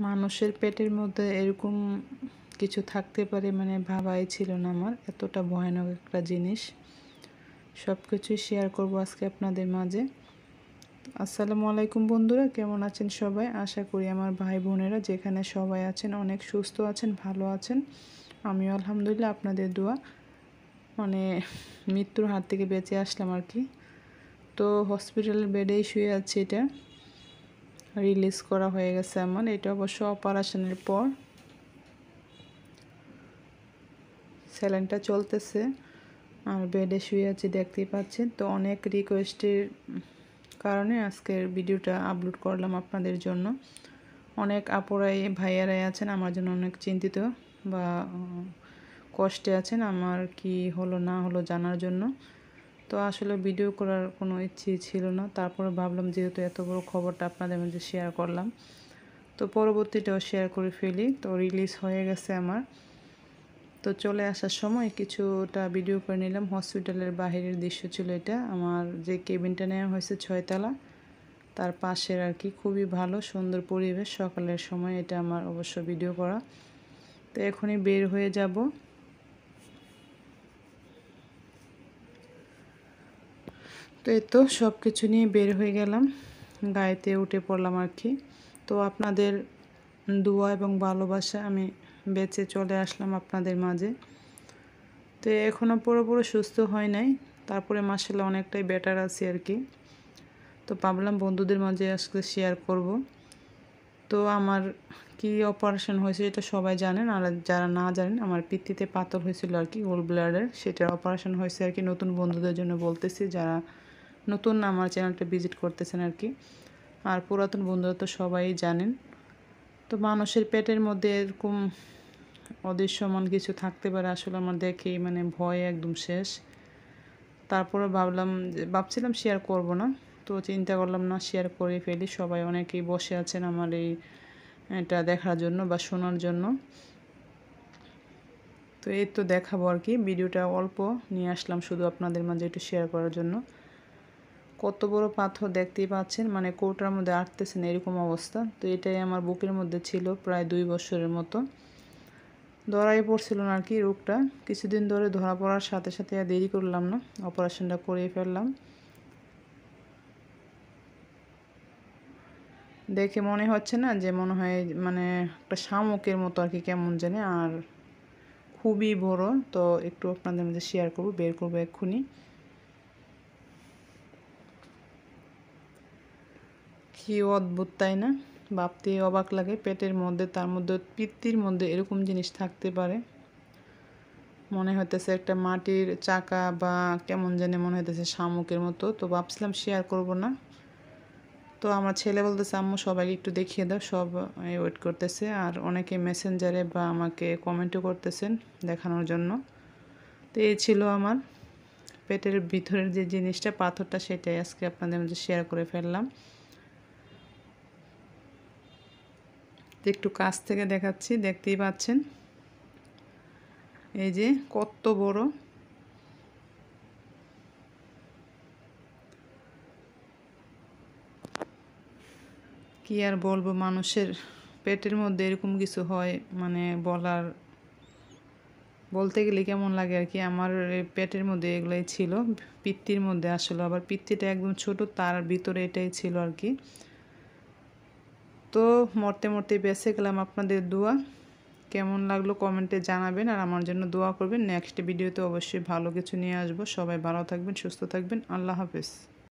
মানুষের পেটের মধ্যে এরকম কিছু থাকতে পারে মানে ভাবাই ছিল না আমার। এতটা ভয়ানক একটা জিনিস। সব কিছুই শেয়ার করব আজকে আপনাদের মাঝে। আসসালামু আলাইকুম বন্ধুরা, কেমন আছেন সবাই? আশা করি আমার ভাই বোনেরা যেখানে সবাই আছেন, অনেক সুস্থ আছেন, ভালো আছেন। আমিও আলহামদুলিল্লাহ আপনাদের দোয়া। মানে মৃত্যুর হাত থেকে বেঁচে আসলাম আর কি। তো হসপিটালের বেডেই শুয়ে আছে এটা। রিলিজ করা হয়ে গেছে আমার এটা অবশ্য অপারেশনের পর স্যালেনটা চলতেছে আর বেডে শুয়ে আছি দেখতেই পাচ্ছেন। তো অনেক রিকোয়েস্টের কারণে আজকের ভিডিওটা আপলোড করলাম আপনাদের জন্য। অনেক আপুরাই, ভাইয়ারাই আছেন, আমার জন্য অনেক চিন্তিত বা কষ্টে আছেন, আমার কি হলো না হলো জানার জন্য। তো আসলে ভিডিও করার কোনো ইচ্ছে ছিল না। তারপরে ভাবলাম যেহেতু এত বড় খবরটা আপনাদের মধ্যে শেয়ার করলাম, তো পরবর্তীটাও শেয়ার করে ফেলি। তো রিলিজ হয়ে গেছে আমার। তো চলে আসার সময় কিছুটা ভিডিও করে নিলাম। হসপিটালের বাহিরের দৃশ্য ছিল এটা। আমার যে কেবিনটা নেওয়া হয়েছে ছয়তলা, তার পাশের আর কি। খুবই ভালো, সুন্দর পরিবেশ। সকালের সময় এটা আমার অবশ্য ভিডিও করা। তো এখনই বের হয়ে যাব। তো এই তো সব কিছু নিয়ে বের হয়ে গেলাম। গাড়িতে উঠে পড়লাম আর কি। তো আপনাদের দোয়া এবং ভালোবাসা আমি বেঁচে চলে আসলাম আপনাদের মাঝে। তো এখনও পুরোপুরি সুস্থ হয় নাই। তারপরে মাসাল্লাহ অনেকটাই বেটার আছি আর কি। তো ভাবলাম বন্ধুদের মাঝে আজকে শেয়ার করব। তো আমার কি অপারেশন হয়েছে এটা সবাই জানেন। আর যারা না জানেন, আমার পিত্তিতে পাথর হয়েছিল আর কি গোল ব্লাডের সেটার অপারেশন হয়েছে আর কি। নতুন বন্ধুদের জন্য বলতেছি, যারা নতুন আমার চ্যানেলটা ভিজিট করতেছেন আর কি। আর পুরাতন বন্ধুরা তো সবাই জানেন। তো মানুষের পেটের মধ্যে এরকম অদৃশ্যমান কিছু থাকতে পারে আসলে আমার দেখেই মানে ভয় একদম শেষ। তারপরে ভাবলাম ভাবছিলাম শেয়ার করব না। তো চিন্তা করলাম, না শেয়ার করে ফেলি। সবাই অনেকেই বসে আছেন আমার এই, এটা দেখার জন্য বা শোনার জন্য। তো এই তো দেখাবো আর কি। ভিডিওটা অল্প নিয়ে আসলাম শুধু আপনাদের মাঝে একটু শেয়ার করার জন্য। কত বড় পাথর দেখতেই পাচ্ছেন মানে কৌটার মধ্যে আটতেছেন এরকম অবস্থা। তো এটাই আমার বুকের মধ্যে ছিল প্রায় দুই বছরের মতো। ধরাই পড়ছিল না আর কি রোগটা। কিছুদিন ধরে ধরা পড়ার সাথে সাথে আর দেরি করলাম না, অপারেশনটা করিয়ে ফেললাম। দেখে মনে হচ্ছে না যে মনে হয় মানে একটা শামুকের মতো আর কি কেমন জানে, আর খুবই বড়। তো একটু আপনাদের মধ্যে শেয়ার করব, বের করব এক্ষুনি। কি অদ্ভুত, তাই না? ভাবতে অবাক লাগে পেটের মধ্যে, তার মধ্যে, পিত্তির মধ্যে এরকম জিনিস থাকতে পারে। মনে হইতেছে একটা মাটির চাকা বা কেমন জানি মনে হইতেছে শামুকের মতো, তো ভাবছিলাম শেয়ার করব না। তো আমার ছেলে বলতেছে, আম্মু, সবাইকে একটু দেখিয়ে দাও, সব ওয়েট করতেছে। আর অনেকে মেসেঞ্জারে বা আমাকে কমেন্টও করতেছেন দেখানোর জন্য। তো এই ছিল আমার পেটের ভিতরের যে জিনিসটা, পাথরটা, সেটাই আজকে আপনাদের মধ্যে শেয়ার করে ফেললাম। একটু কাছ থেকে দেখাচ্ছি, দেখতেই পাচ্ছেন। এই যে কত বড়। কি আর বলব, মানুষের পেটের মধ্যে এরকম কিছু হয় মানে বলার, বলতে গেলে কেমন লাগে আর কি, আমার পেটের মধ্যে এগুলোই ছিল, পিত্তির মধ্যে আসলে, আবার পিত্তিটা একদম ছোট, তার ভিতরে এটাই ছিল আর কি। তো মরতে মরতে বেঁচে গেলাম আপনাদের দোয়া। কেমন লাগল কমেন্টে জানাবেন আর আমার জন্য দোয়া করবেন। নেক্সট ভিডিওতে অবশ্যই ভালো কিছু নিয়ে আসব। সবাই ভালো থাকবেন, সুস্থ থাকবেন। আল্লাহ হাফেজ।